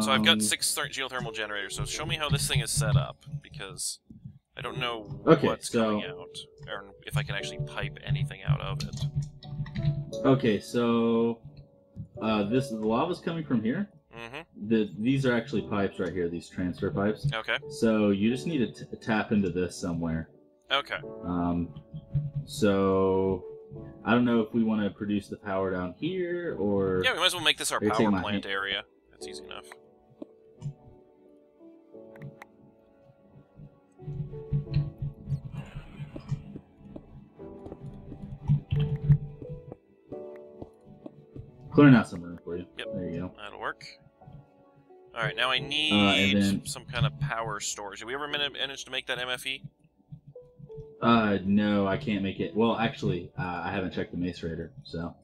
So I've got Um, six geothermal generators. So show me how this thing is set up, because I don't know Okay, what's so- coming out, or if I can actually pipe anything out of it. Okay, so uh, this the lava's coming from here. Mm-hmm. The these are actually pipes right here. These transfer pipes. Okay. So you just need to t- tap into this somewhere. Okay. Um, so I don't know if we want to produce the power down here or Yeah, we might as well make this our power plant area. That's easy enough. Clearing out some room for you. Yep. There you go. That'll work. All right, now I Uh, need then- some kind of power storage. Did we ever man- manage to make that MFE? Uh, no, I can't make it. Well, actually, uh, I haven't checked the macerator, so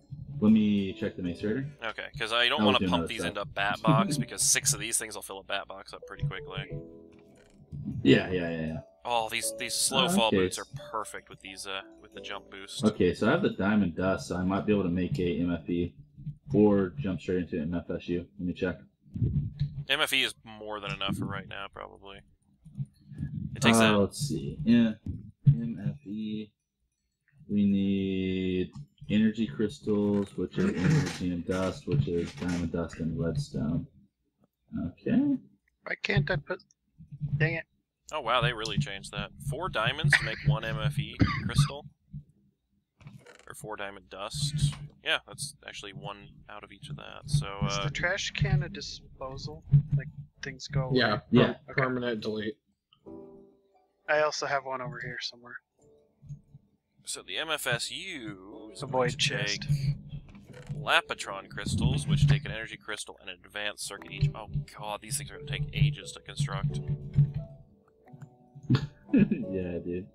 let me check the macerator. Okay, because I don't want to pump these step. into a bat box because six of these things will fill a bat box up pretty quickly. Yeah, yeah, yeah, yeah. Oh, these these slow Oh, fall okay. boots are perfect with these uh with the jump boost. Okay, so I have the Diamond Dust, so I might be able to make a MFE or jump straight into MFSU. Let me check. MFE is more than enough for right now, probably. It takes uh, that. Let's see. Yeah, MFE. We need energy crystals, which is energium dust, which is diamond dust and redstone. Okay. Why can't I put? Dang it! Oh wow, they really changed that. Four diamonds to make one MFE crystal, or four diamond dust. Yeah, that's actually one out of each of that. So Is uh, the trash can a disposal? Like things go. away? Yeah. Yeah. per- Permanent delete. I also have one over here somewhere. so the MFSU is The going void to chest. take Lapotron crystals, which take an energy crystal and an advanced circuit each. Oh god, these things are going to take ages to construct. yeah, dude.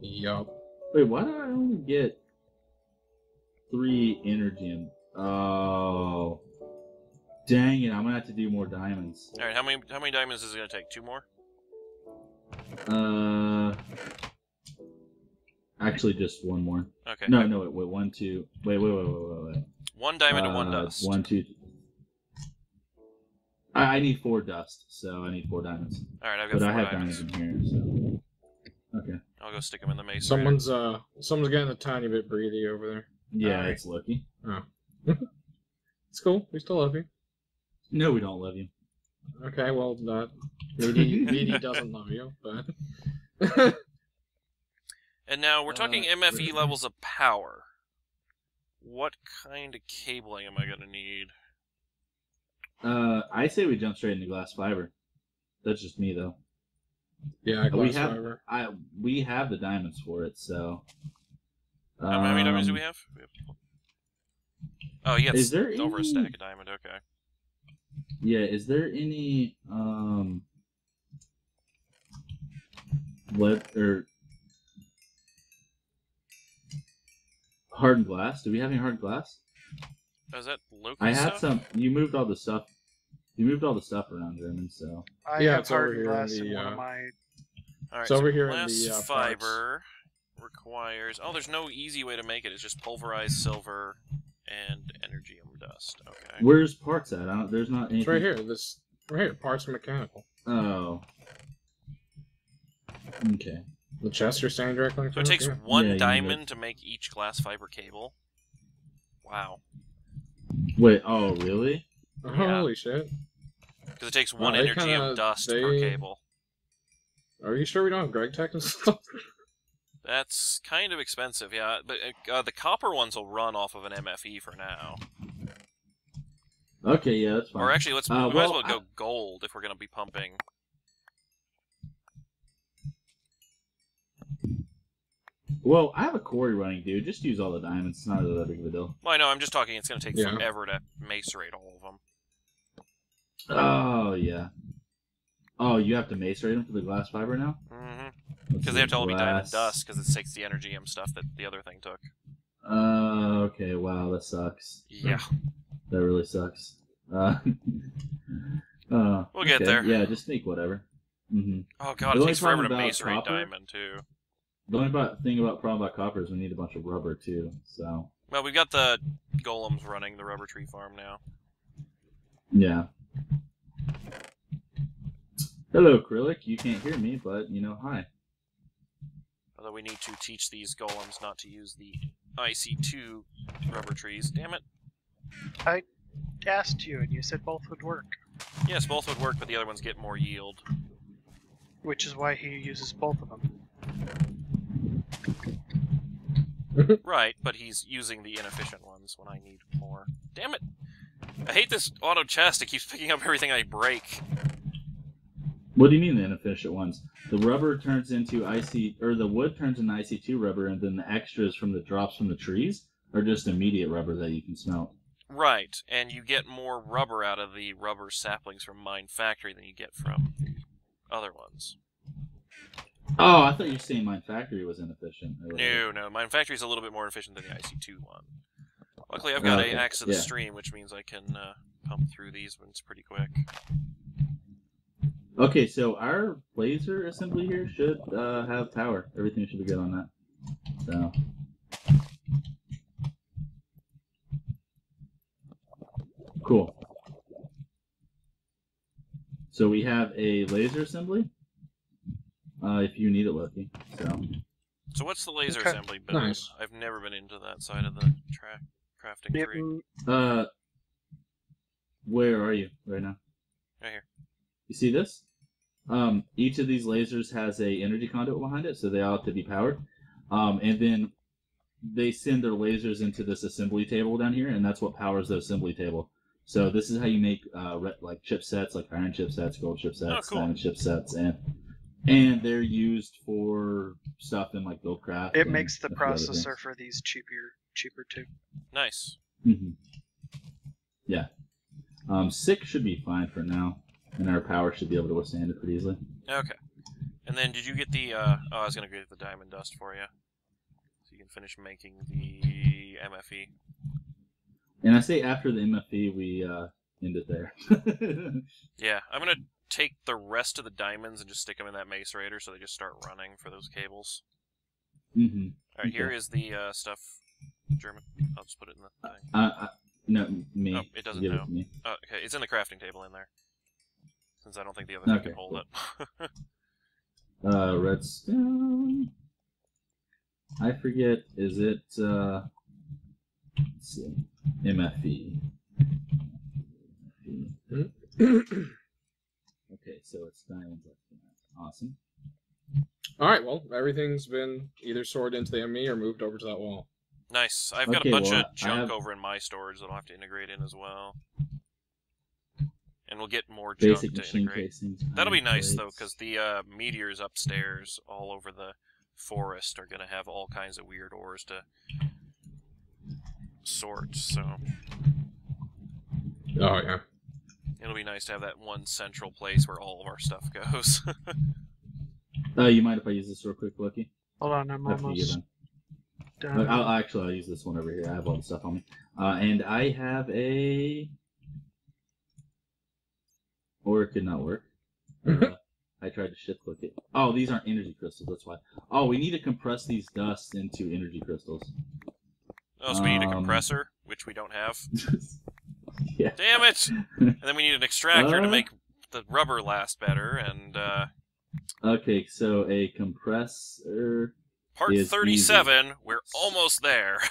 Yup. Wait, why did I only get three energy and oh dang it, I'm gonna have to do more diamonds. All right, how many how many diamonds is it going to take? Two more. Uh actually just one more. Okay. No, no, wait, wait, one, two wait, wait, wait, wait, wait, wait. One diamond and one Uh, dust. One, two. I, I need four dust, so I need four diamonds. All right, I've got But four I have diamonds. diamonds in here, so okay. I'll go stick them in the mason. Someone's uh someone's getting a tiny bit breathy over there. Yeah, Alright. it's Loki. It's cool. We still love you. No, we don't love you. Okay, well that BD, BD doesn't love you, but And now we're talking Uh, MFE levels of power. What kind of cabling am I going to need? Uh, I say we jump straight into glass fiber. That's just me, though. yeah, we glass have fiber. I we have the diamonds for it, so. How many diamonds do we Um, have? We have- Oh, yeah, is there over a stack of diamond. Okay. Yeah, is there any um lead or hardened glass? Do we have any hardened glass? Oh, is that Loki I had stuff? some. You moved all the stuff. You moved all the stuff around, German. So I Yeah, have it's over hardened here in glass in the, one uh, of my. All right, It's so over here in glass the, uh, parts. fiber requires. Oh, there's no easy way to make it. It's just pulverized silver and energium dust. Okay. where's parts at? I don't, there's not anything. It's right here. This right here. Parts mechanical. Oh. Okay. The chest you're standing directly in So it front of? takes Yeah. one Yeah, diamond to make each glass fiber cable. Wow. Wait. Oh, really? Yeah. Holy shit. Because it takes Wow, one they energium kinda- dust per cable. Are you sure we don't have Greg Tech and stuff? That's kind of expensive, yeah. But uh, uh, the copper ones will run off of an MFE for now. Okay. Yeah, that's fine. Or actually, let's Uh, we might as well, well go I- gold if we're going to be pumping. Well, I have a quarry running, dude. Just use all the diamonds. It's not really that big of a deal. Well, I know. I'm just talking. It's going to take Yeah. forever to macerate all of them. Oh yeah. Oh, you have to macerate them for the glass fiber now? Mm-hmm. Because they have to all be diamond dust because it takes the energy and stuff that the other thing took. Uh, okay. Wow, that sucks. Yeah. That really sucks. Uh, uh, We'll get okay, there. Yeah, just make whatever. Mm-hmm. Oh god, The it takes forever to macerate copper- diamond too. The only about, thing about problem about copper is we need a bunch of rubber too. So Well, we've got the golems running the rubber tree farm now. yeah. Hello, Kryllyk. You can't hear me, but you know, hi. Although we need to teach these golems not to use the IC2 rubber trees. Damn it. I asked you, and you said both would work, Yes, both would work, but the other ones get more yield. which is why he uses both of them. Right, but he's using the inefficient ones when I need more. Damn it! I hate this auto chest. It keeps picking up everything I break. What do you mean the inefficient ones? The rubber turns into IC, or the wood turns into IC2 rubber, and then the extras from the drops from the trees are just immediate rubber that you can smelt. Right, and you get more rubber out of the rubber saplings from Mine Factory than you get from other ones. Oh, I thought you were saying Mine Factory was inefficient. or No, no, Mine Factory is a little bit more efficient than the IC2 one. Luckily, I've got Okay, a Axe of the yeah. Stream, which means I can uh, pump through these ones pretty quick. Okay, so our laser assembly here should uh, have power. Everything should be good on that. So. Cool. So we have a laser assembly. Uh, if you need it, Loki. So. So what's the laser Okay. assembly build? Nice. I've never been into that side of the track crafting Yep, tree. Uh, where are you right now? Right here. You see this? Um, each of these lasers has a energy conduit behind it, so they all have to be powered. Um, and then they send their lasers into this assembly table down here, and that's what powers the assembly table. So this is how you make uh, re- like chipsets, like iron chipsets, gold chipsets, Oh, cool. diamond chipsets, and and they're used for stuff in like Buildcraft. it makes the a few other processor for these cheaper, cheaper too. Nice. hmm Yeah. Um, six should be fine for now, and our power should be able to withstand it pretty easily. Okay. And then did you get the, uh, oh, I was going to get the diamond dust for you. So you can finish making the. MFE. And I say after the MFE, we uh, end it there. Yeah, I'm going to take the rest of the diamonds and just stick them in that macerator so they just start running for those cables. hmm Alright, here Okay. is the uh, stuff. German. I'll just put it in the thing. I, I, no, me. Oh, it doesn't Give know. to me. Oh, okay, it's in the crafting table in there. Since I don't think the other thing Okay, can hold cool. it. Uh, redstone. I forget. Is it? Uh, let's see. MFE. MFE. Okay, so it's diamonds. left. Awesome. All right, well, everything's been either sorted into the ME or moved over to that wall. nice. I've got Okay, a bunch well, of junk have- over in my storage that I'll have to integrate in as well. And we'll get more junk Basic to machine integrate. casings. That'll be iron nice though, because the uh, meteors upstairs, all over the forest, are gonna have all kinds of weird ores to sort. So Oh yeah. it'll be nice to have that one central place where all of our stuff goes. Uh, you mind if I use this real quick, Loki? Hold on, I'm After you get almost done. done. I'll actually I'll use this one over here. I have all the stuff on me, uh, and I have a, or it could not work. Uh, I tried to shift click it. Oh, these aren't energy crystals. That's why. Oh, we need to compress these dusts into energy crystals. oh, so we need a Um, compressor, which we don't have. yeah. Damn it! And then we need an extractor to Uh. make the rubber last better. And uh, Okay, so a compressor. part Is 37, we're almost there.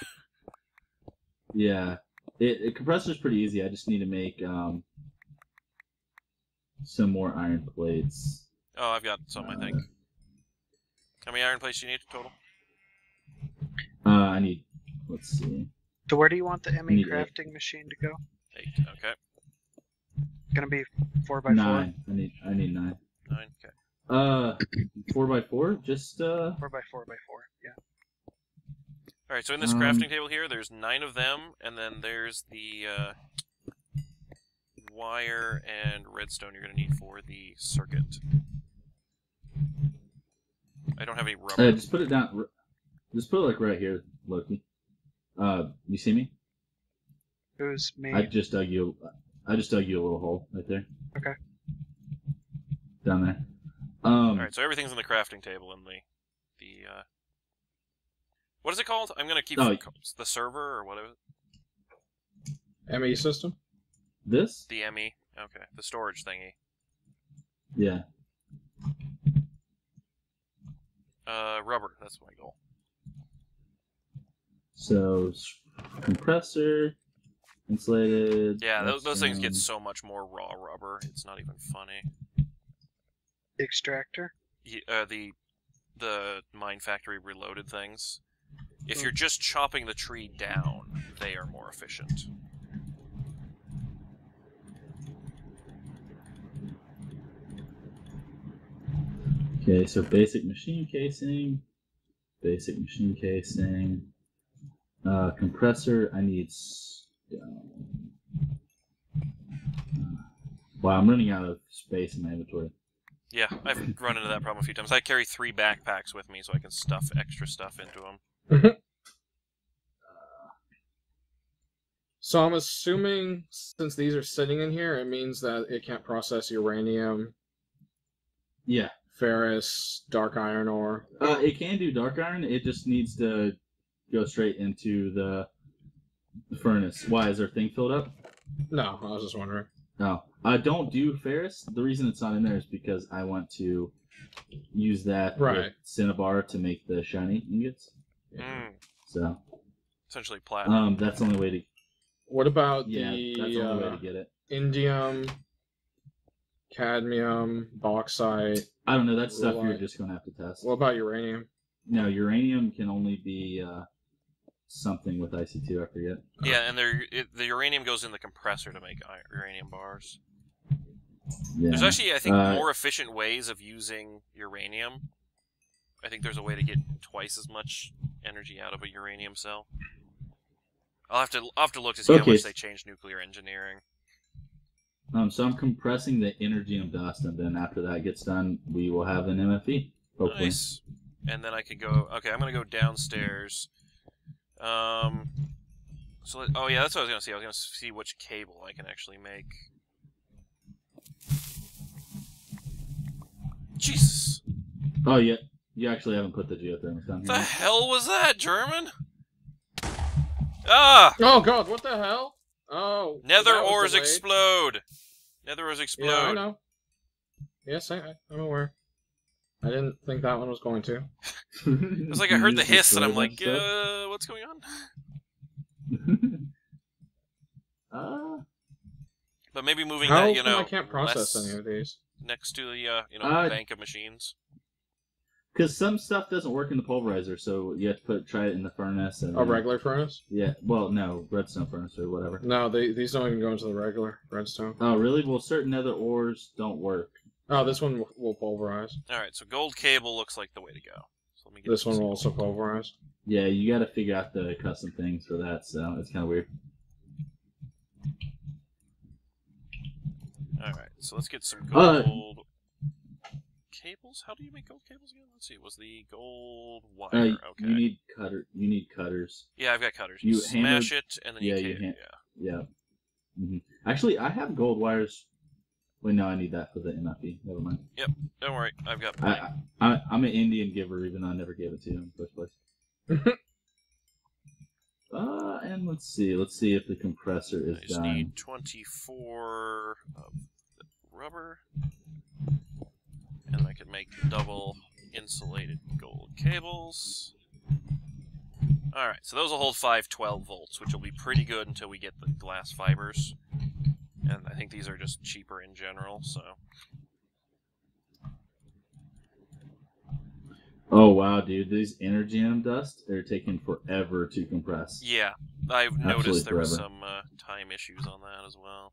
Yeah, it, it compressor's pretty easy. I just need to make um some more iron plates. Oh, I've got some, I think. How many iron plates do you need total? Uh, I need. Let's see. So where do you want the ME Need eight. crafting machine to go? Eight. Okay. Gonna be four by nine. I need. I need nine. Nine. Okay. Uh, four by four. Just uh. four, four by four by four. Yeah. All right. So in this Um, crafting table here, there's nine of them, and then there's the uh, wire and redstone you're gonna need for the circuit. I don't have any rubber. Uh, just put it down. Just put it like right here, Loki. Uh, you see me? Who's me? I just dug you. I just dug you a little hole right there. Okay. Down there. Um. All right. So everything's in the crafting table in the the. Uh, what is it called? I'm gonna keep Oh. the server or whatever. ME system? This? The ME. Okay. The storage thingy. Yeah. Uh, rubber. That's my goal. So compressor, insulated. Yeah, those, those things get so much more raw rubber. It's not even funny. Extractor. Ye- Uh, the the mine factory reloaded things. If Hmm. you're just chopping the tree down, they are more efficient. Okay, so basic machine casing, basic machine casing, uh, compressor. I need. stone. Wow, I'm running out of space in my inventory. Yeah, I've run into that problem a few times. I carry three backpacks with me so I can stuff extra stuff into them. So I'm assuming since these are sitting in here, it means that it can't process uranium, Yeah, ferrous, dark iron ore. uh, it can do dark iron. It just needs to go straight into the, the furnace. Why is their thing filled up? No, I was just wondering. No, I don't do ferrous. The reason it's not in there is because I want to use that with Right. cinnabar to make the shiny ingots. Mm, So essentially platinum. um, that's the only way to What about yeah, the that's the only way uh, to get it. indium, cadmium, bauxite? I don't know. That's stuff you're just gonna have to test. What about uranium? no, uranium can only be uh, something with IC2. I forget. yeah, and there it, the uranium goes in the compressor to make uranium bars. Yeah. There's actually, I think, Uh, more efficient ways of using uranium. I think there's a way to get twice as much energy out of a uranium cell. I'll have to I'll have to look to see how much they changed nuclear engineering. Um, so I'm compressing the energium dust, and then after that gets done, we will have an MFE. Hopefully. Nice. And then I could go. Okay, I'm gonna go downstairs. Um. So let- oh yeah, that's what I was gonna see. I was gonna see which cable I can actually make. Jesus, Oh yeah, you actually haven't put the geothermal down here. the hell was that, German? Ah! Oh god, what the hell? Oh, Nether ores explode. Nether ores explode. Yeah, I know. Yes, I, I- I'm aware. I didn't think that one was going to. It was like I heard the hiss, and I'm like, uh, what's going on? uh, But maybe moving How that, you know, I can't process less any of these? next to the, uh, you know, Uh, bank of machines. Because some stuff doesn't work in the pulverizer, so you have to put try it in the furnace and A then- regular furnace? Yeah, well, no, redstone furnace or whatever. No, they, these don't even go into the regular redstone. Oh, really? Well, certain other ores don't work. Oh, this one will- will pulverize. All right, so gold cable looks like the way to go. So let me get This one will also pulverize. Yeah, you got to figure out the custom things for that, so it's kind of weird. All right, so let's get some Uh, gold cables. How do you make gold cables again? Let's see. It was the gold wire? Uh, okay. You need cutter. You need cutters. Yeah, I've got cutters. you You smash hammered- it and then yeah, you, you ham- yeah. Yeah. hmm Actually, I have gold wires. Wait, no, I need that for the MFE. Never mind. Yep. Don't worry, I've got. I. I, I- I'm an Indian giver, even though I never gave it to you in the first place. uh, and let's see. Let's see if the compressor I is just done. need 24 of the rubber, and I can make double insulated gold cables. All right, so those will hold 512 volts, which will be pretty good until we get the glass fibers. And I think these are just cheaper in general, so Oh wow, dude! These Energium dust they're taking forever to compress. yeah, I've Absolutely noticed there was forever. some uh, time issues on that as well.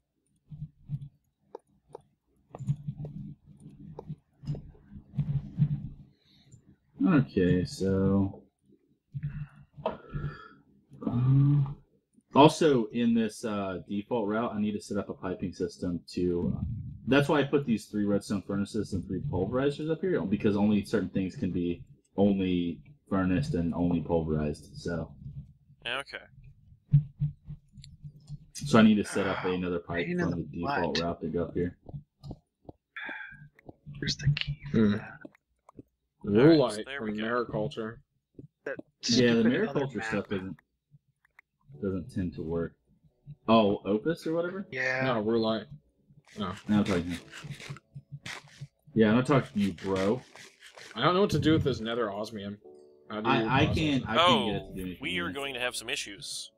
Okay, so. Um, also, in this uh, default route, I need to set up a piping system to. that's why I put these three redstone furnaces and three pulverizers up here, because only certain things can be only furnace and only pulverized. So, Okay. so I need to set up another pipe Pain from the the default butt. route to go up here. Where's the key for Hmm. that? Alright, so Rutile there we from go. mariculture. Yeah, the stupid mariculture stuff doesn't doesn't tend to work. Oh, Opus or whatever. Yeah. No, Rutile. No, I'm talking. Yeah, I'm not talking to you, bro. I don't know what to do with this nether osmium. How do you I, I can't. it? I can't get it oh, to do we are going to have some issues.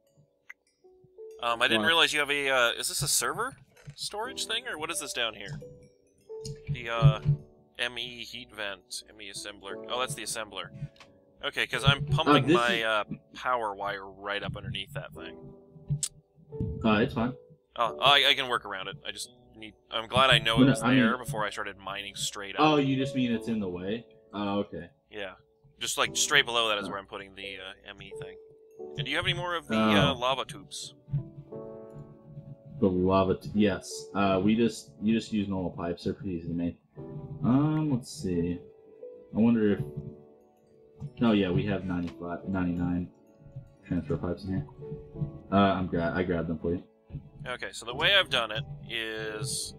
Um, I didn't What? realize you have a. Uh, is this a server storage thing, or what is this down here? The uh, ME heat vent, ME assembler. Oh, that's the assembler. Okay, because I'm pumping this my uh, power wire right up underneath that thing. Uh, it's fine. Oh, I, I can work around it. I just need. I'm glad I know it No, was I mean- there before I started mining straight up. Oh, you just mean it's in the way? Oh, okay. Yeah, just like straight below that is Oh. where I'm putting the uh, ME thing. And do you have any more of the Oh. uh, lava tubes? The lava. Yes. Uh, we just you just use normal pipes. They're pretty easy to make. Um, let's see. I wonder if. Oh yeah, we have 95, 99 transfer pipes in here. Uh, I'm gra- I grabbed them for you. Okay, so the way I've done it is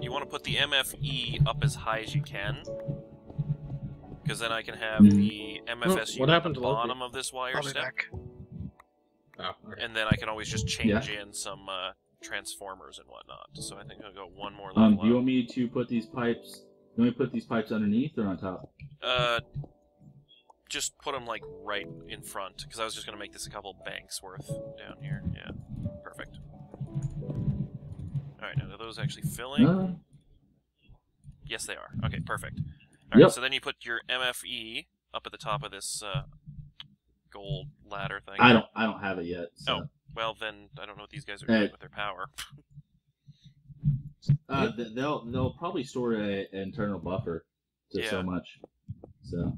you want to put the MFE up as high as you can. Because then I can have Mhm. the MFSU what at happened the to Loki? bottom of this wire I'll step. Oh, okay. and then I can always just change in some uh, transformers and whatnot. So I think I'll go one more level Um, do you up. want me to put these pipes? Do you want me to put these pipes underneath or on top? Uh, just put them like right in front, because I was just gonna make this a couple banks worth down here. Yeah, perfect. All right, now are those actually filling? Uh, Yes, they are. Okay, perfect. All right, Yep. so then you put your MFE up at the top of this uh, gold ladder thing. I don't. I don't have it yet. So. Oh. Well, then I don't know what these guys are Hey. doing with their power. Uh, they'll they'll probably store a, an internal buffer to Yeah. so much. So,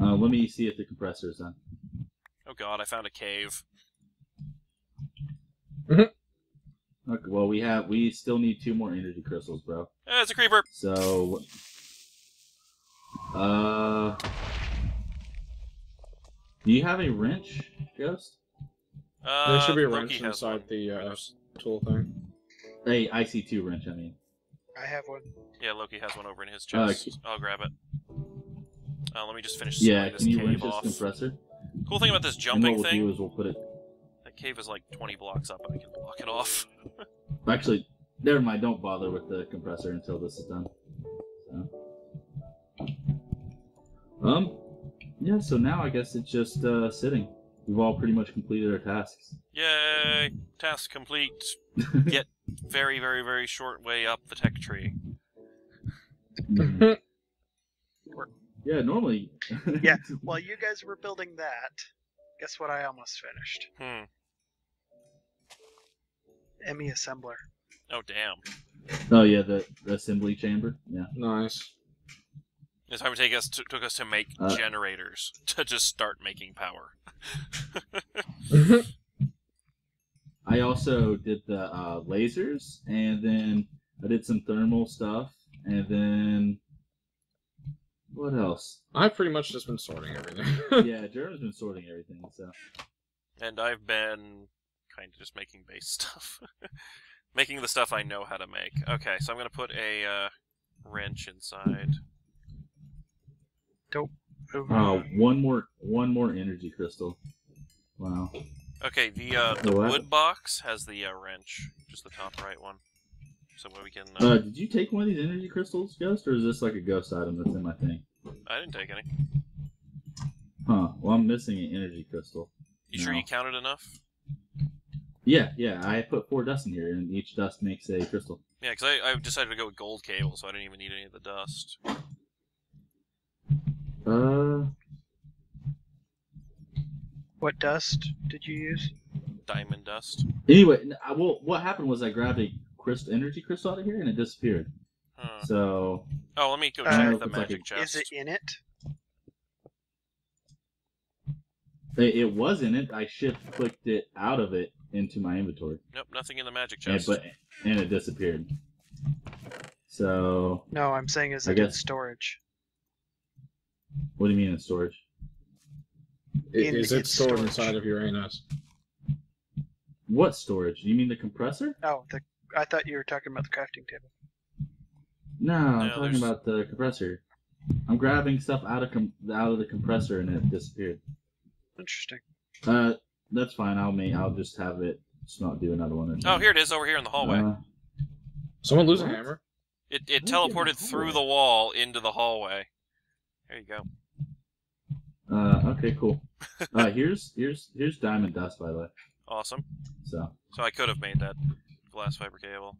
uh, let me see if the compressor is on. Oh God, I found a cave. Okay, well, we have we still need two more energy crystals, bro. Eh, it's a creeper. So, uh, do you have a wrench, Ghost? Uh, there should be a wrench inside one. the uh, tool thing. A IC2 wrench, I mean. I have one. Yeah, Loki has one over in his Uh, chest. I'll grab it. Uh, let me just finish Yeah, sealing this can you wrench cave this off. compressor? Cool thing about this And jumping what we'll thing, do is we'll put it. that cave is like 20 blocks up, and I can block it off. Actually, never mind. Don't bother with the compressor until this is done. So. Um. Yeah. So now I guess it's just uh, sitting. We've all pretty much completed our tasks. Yay! Task complete. Get very, very, very short way up the tech tree. Yeah. Normally. Yeah. While you guys were building that, guess what I almost finished? Hmm. ME assembler. Oh, damn. oh yeah. The, the assembly chamber. Yeah. Nice. This time it take us to, took us to make Uh, generators to just start making power. I also did the uh, lasers, and then I did some thermal stuff, and then what else? I've pretty much just been sorting everything. yeah, German's been sorting everything. So And I've been kind of just making base stuff. making the stuff I know how to make. Okay, so I'm going to put a uh, wrench inside. Ooh. Oh, one more, one more energy crystal. Wow. Okay, the uh, the what? wood box has the uh, wrench, just the top right one. So we can. Uh, Uh, did you take one of these energy crystals, Ghost, or is this like a ghost item that's in my thing? I didn't take any. Huh. Well, I'm missing an energy crystal. You sure you counted enough? Yeah, yeah. I put four dust in here, and each dust makes a crystal. Yeah, because I, I decided to go with gold cable, so I didn't even need any of the dust. Uh, What dust did you use? Diamond dust. anyway, n- I- well, what happened was I grabbed a crystal, energy crystal out of here, and it disappeared. Huh. So Oh, let me go Uh, check the it's like a- chest. Is it in it? it, it was in it. I shift clicked it out of it into my inventory, Nope, nothing in the magic and, chest. but and it disappeared. So No, I'm saying is I it in storage? what do you mean in storage? I- In Is it stored storage. inside of Uranus? What storage? Do you mean the compressor? Oh, the I thought you were talking about the crafting table. No, I'm No, talking there's- about the compressor. I'm grabbing stuff out of com- out of the compressor and it disappeared. Interesting. Uh, that's fine. I'll make. I'll just have it. Just not do another one. Oh, here it is, over here in the hallway. Uh, Someone lose a hammer? It it Where'd you get teleported the through the wall into the hallway. There you go. Uh, okay, cool. Uh, here's here's here's diamond dust by the way. Awesome. So So I could have made that glass fiber cable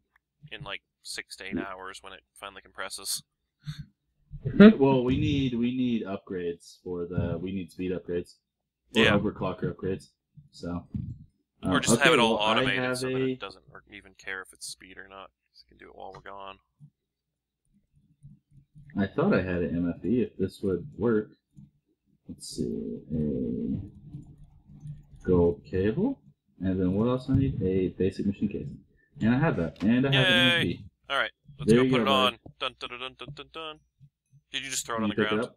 in like six to eight hours when it finally compresses. well, we need we need upgrades for the we need speed upgrades. Or Yeah. overclocker upgrades. So. Or uh, just have it all well, automated so that it doesn't even care if it's speed or not. It can do it while we're gone. I thought I had an MFE if this would work. Let's see. A gold cable. And then what else I need? A basic machine casing. And I have that. And I have an Yay. All right, let's There go put go, it on. Dun dun dun dun dun dun dun. Did you just throw it on the ground?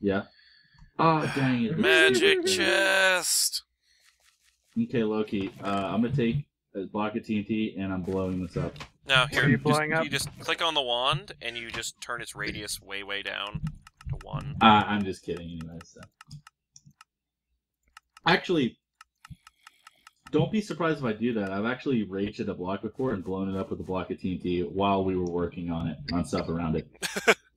Yeah. Oh, dang it. Magic chest. Okay, Loki. Uh, I'm gonna take a block of TNT and I'm blowing this up. Now here, are you just- blowing up? you just click on the wand and you just turn its radius way way down to one. Uh, I'm just kidding, anyway. So. Actually, don't be surprised if I do that. I've actually raged at a block before and blown it up with a block of TNT while we were working on it, on stuff around it.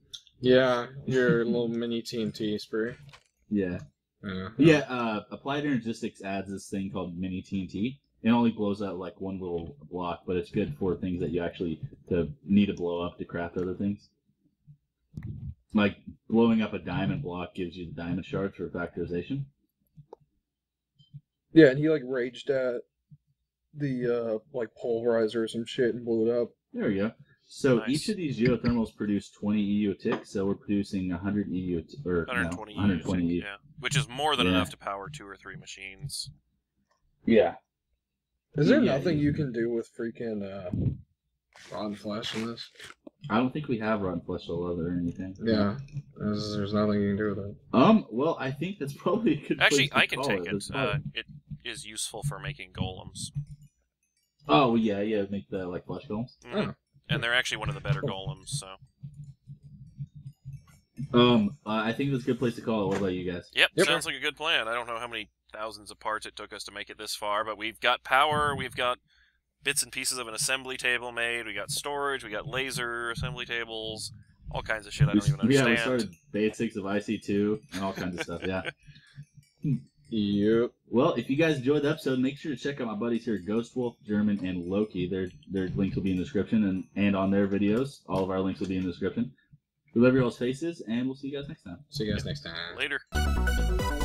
Yeah, your little mini TNT spree. Yeah. Yeah. Yeah, uh, Applied Energistics adds this thing called Mini TNT. It only blows out like one little block, but it's good for things that you actually to need to blow up to craft other things. Like blowing up a diamond block gives you the diamond shards for factorization. Yeah, and he like raged at the uh like pulverizer or some shit and blew it up. There we go. So Nice. each of these geothermals produce 20 EU tick, so we're producing 100 EU t- or no, 120 120 using, EU. yeah, which is more than Yeah. enough to power two or three machines. Yeah. Is there Yeah, nothing you- you can do with freaking uh rotten flesh in this? I don't think we have rotten flesh or leather or anything. Yeah. There's, there's nothing you can do with it. Um. Well, I think that's probably a good. Actually, place to I can call take it. it. Uh, it is useful for making golems, Oh yeah, yeah. Make the like flesh golems. Mhm. Oh. and they're actually one of the better golems. So, Um. Uh, I think that's a good place to call it. What about you guys? yep, Yep. sounds like a good plan. I don't know how many thousands of parts it took us to make it this far, but we've got power. We've got bits and pieces of an assembly table made. We got storage. We got laser assembly tables. All kinds of shit I don't even s- yeah, we started basics of IC2 and all kinds of stuff. Yeah. Yep. Well, if you guys enjoyed the episode, make sure to check out my buddies here, Ghost Wolf, German, and Loki. Their their links will be in the description and, and on their videos. All of our links will be in the description. We love your all's faces, and we'll see you guys next time. See you guys next time. Later.